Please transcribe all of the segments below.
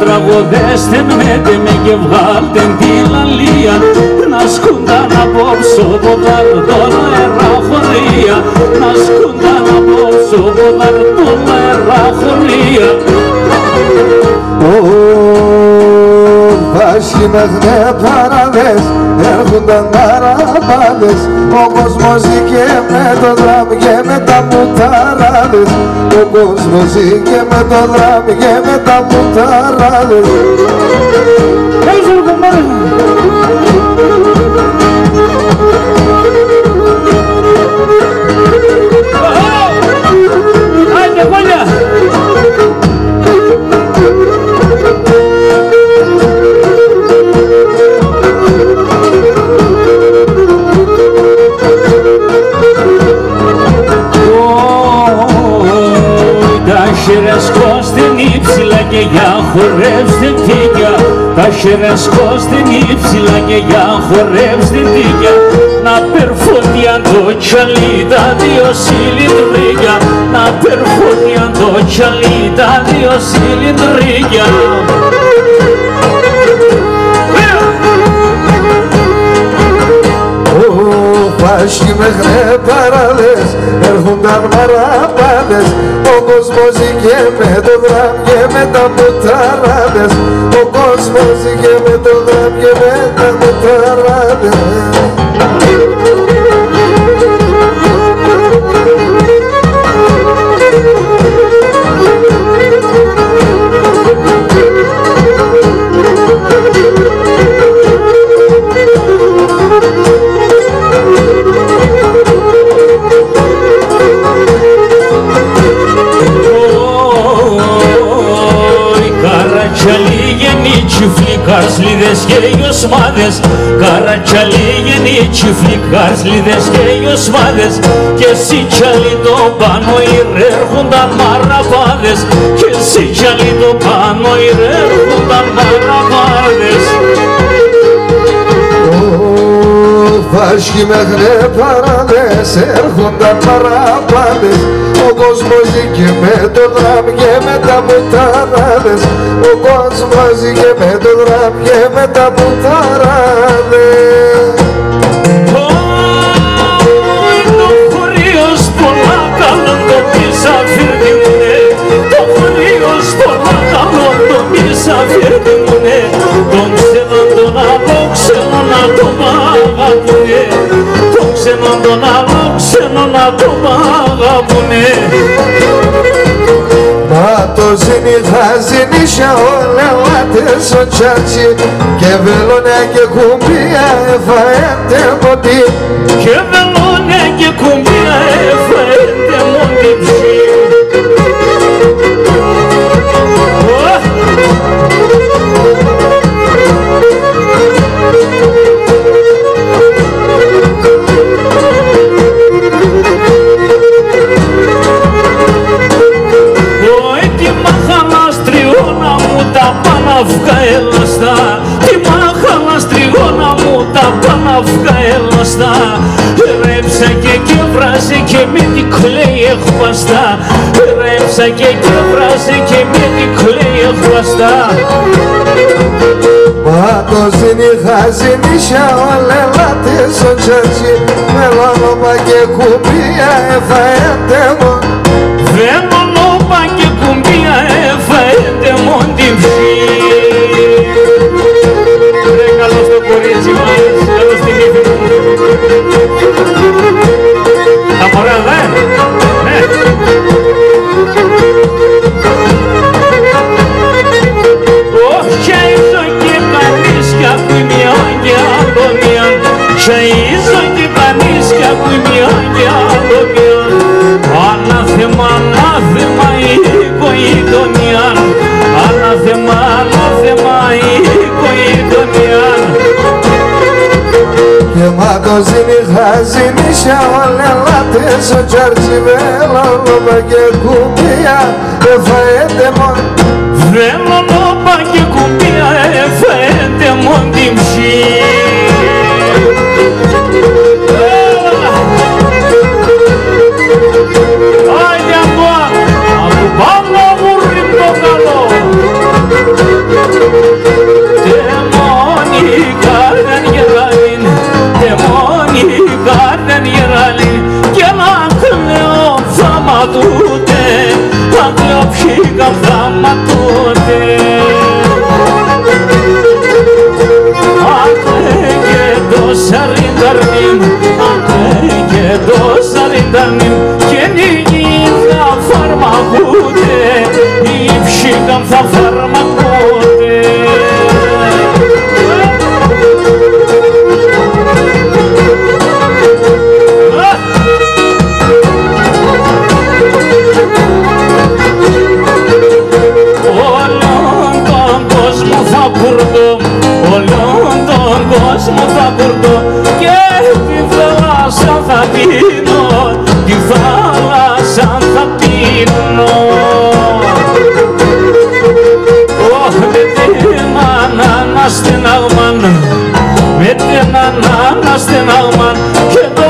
Τραγουδέστε με με και βγάλτε τη λαλία. Να σκούνταν απόψω το δαρτό χωρία να σκούνταν απόψω το δαρτό χωρία Άσχημες παραδές έρχονταν καραβάδες ο κόσμος ζήκε με το δράμ και με τα μουταράδες ο κόσμος ζήκε με το δράμ και με τα μουταράδες και για χορεύστε τίγια τα χερεσκό στην ύψηλα και για χορεύστε τίγια να περφωνιαν το τσαλί τα δύο συλληντρίγια να περφωνιαν το τσαλί τα δύο συλληντρίγια Πάσχοι με παραλές έρχονταν μαραπάδες ο κόσμος ζήκε με το δράμ και με τα μουταράδες. Ο κόσμος ζήκε με το δράμ και με καρσλίδες και οι οσμάδες Καρατσαλίγενοι τσιφλοί καρσλίδες και οι οσμάδες Και σιτσαλί το πάνω ηρέρχονταν μαραβάδες Και σιτσαλί το πάνω ηρέρχονταν μαραβάδες Βάσκοι μέχρι παράδες έρχονταν παραπάδες ο κόσμος και με το δράμ και με τα μουταράδες ο κόσμος και με το δράμ και με τα μουταράδες Το χωρίος πολλά καλό το πίσα φύρδι το χωρίος πολλά καλό το πίσα φύρδι τον ξένον τον άλλο ξένο να το μάγαπουνε τον ξένον τον άλλο ξένο να το μάγαπουνε Matosini hazini shaola wate sochachi Kevelone ke kumbia efa ente modi Kevelone ke kumbia efa ente modi παναυγά ελαστά τη μάχαλα στριγώνα μου τα παναυγά ελαστά ρέψα και κεβράζε και με τη κλαίει εχπαστά ρέψα και κεβράζε και με τη κλαίει εχπαστά Πατοζίνη χαζίνη όλα λάτες ο τσάτσι Μελόνοπα και κουμπία εφαέντε μου. Μελόνοπα και κουμπία εφαέντε μου την κορίτσι نوازینی خزینی شوالی لطیس و چرچیبه لالو بگه کوپیا افایده من Vrem la lopă, e copia, e fete, mondim și... 그 피가 담았고 aman Kenara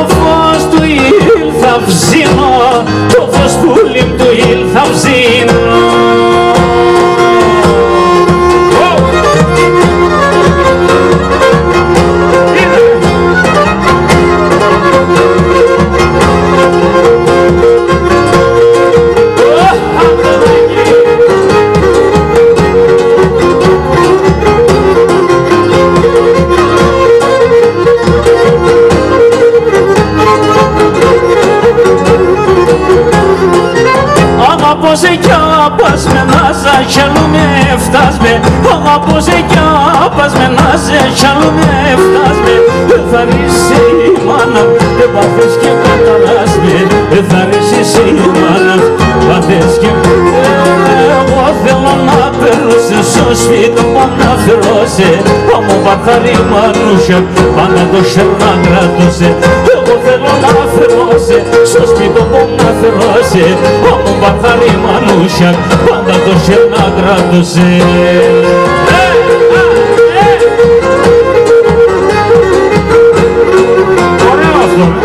Χαζίνη, χαζίνη, όλα λάτες ο τσαρτσιβέλα Λόμπα και κουμπία, εφαέτε μόνο Βρέλο λόμπα και κουμπία, εφαέτε μόνο την ψή μακάρι μανούσια πάντα το να κρατούσε εγώ θέλω να φερώσαι στο σπίτι μου να φερώσαι Άμμο μπαχαρί μανούσια πάντα το να κρατούσε Ωραίο αυτό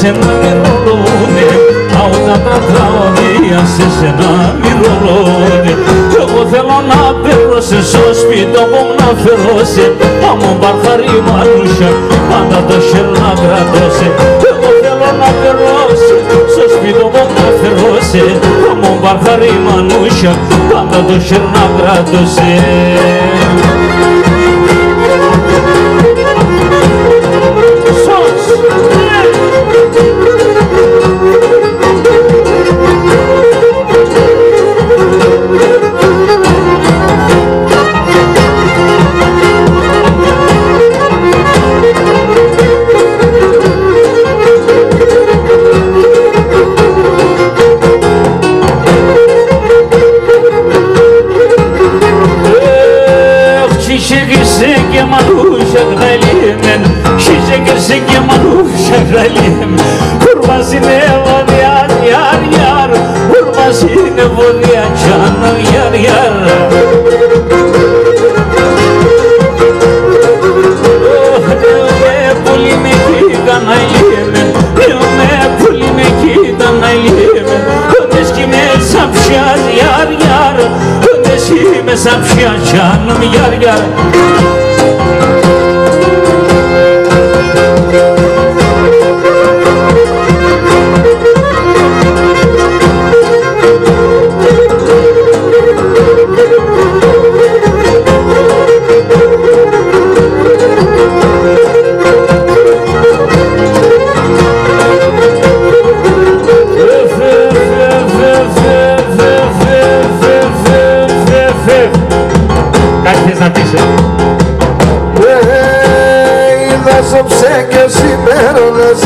σε να μυρολώνε όταν τα τραγωδία σε σένα μυρολώνε κι εγώ θέλω να περώσει στο σπίτι μου να φερώσει άμα μπαρχαρή μανούσια πάντα το χέρι να κρατώσει εγώ θέλω να περώσει στο σπίτι μου να φερώσει άμα μπαρχαρή μανούσια πάντα το χέρι να κρατώσει çekirsin ki maruh şefrelim Hurmasını vur yar yar yar. Hurmasını vur ya canım yar yar. Oh, sapşar yar yar. Ödeşime sapşar canım yar yar. Στο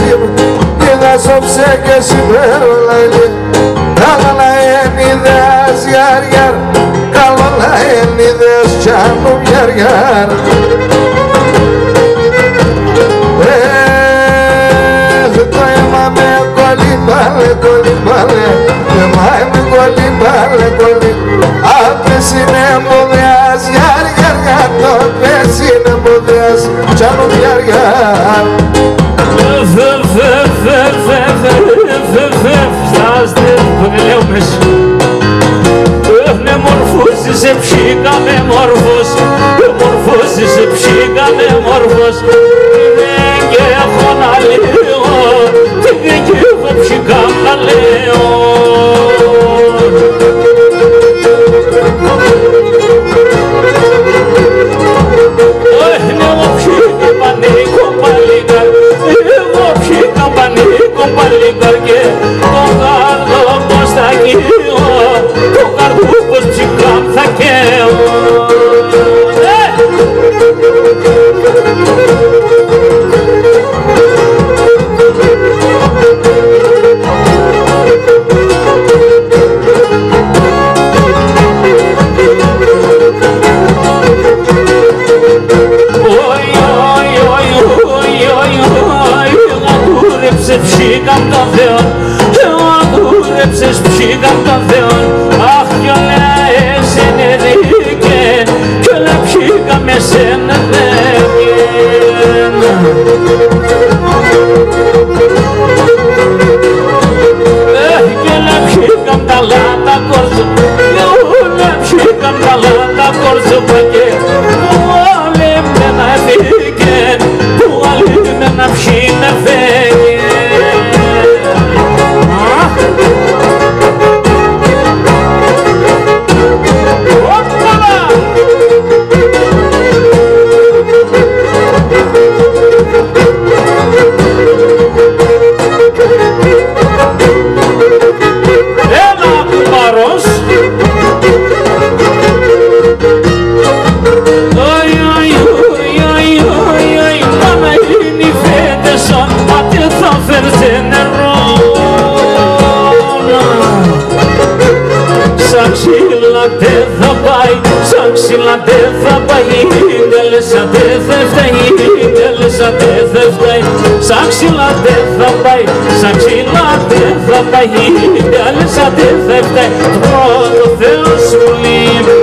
σήμερα να ζήμα Πήγα στο ψέκε σήμερα να ζήμα Καλά να ενίδες γιαρ γιαρ. Καλά να ενίδες τσάνου γιαρ γιαρ. Το αίμα με κολυμπάλε κολυμπάλε Το αίμα με κολυμπάλε κολυμπάλε Άπες είναι μοδιάς γιαρ γιαρ γιαρ. Το πες είναι μοδιάς τσάνου γιαρ γιαρ Με μορφώσεις σε ψήκα με μορφός Με μορφώσεις. Σε ψήκα με μορφός again. chega a fazer Σαν ξύλα τε θα πάει, σαν ξύλα τε θα πάει. Τέλεσα τε θα φταίει, τέλεσα τε θα φταίει. Σαν ξύλα τε θα πάει, σαν ξύλα τε θα πάει. Τέλεσα τε θα φταίει, το πρώτο Θεός μου λείπει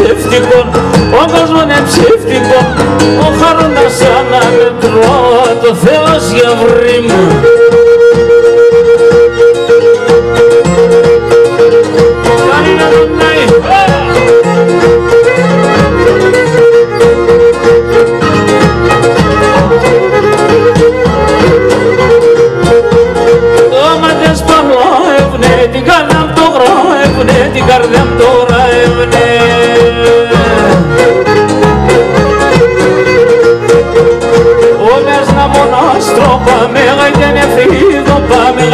κόσμος είναι ψευτικών, ο κόσμος είναι ψευτικών Ο χαρώντας αναμέν, πρώτο Θεός για βρή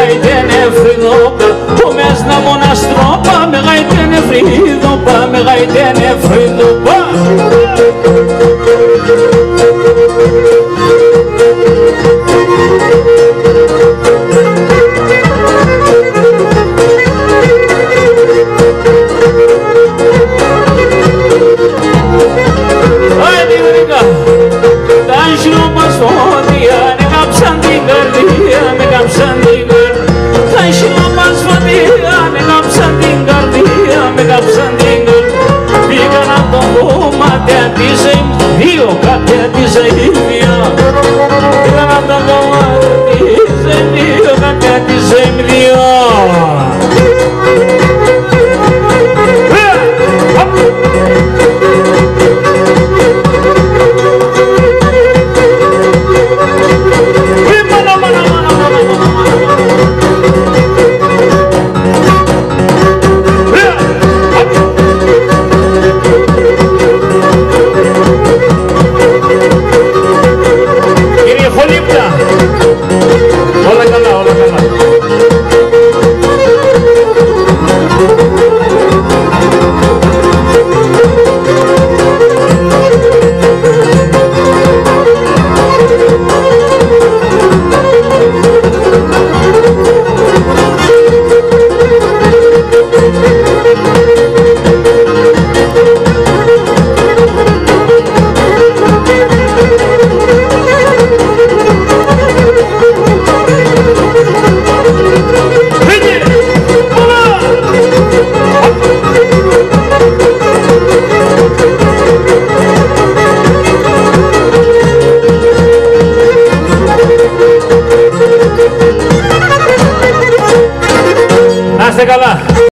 πάμε, γαϊτένε φρύδο Όλες να μονάστρο πάμε, γαϊτένε φρύδο πάμε, γαϊτένε φρύδο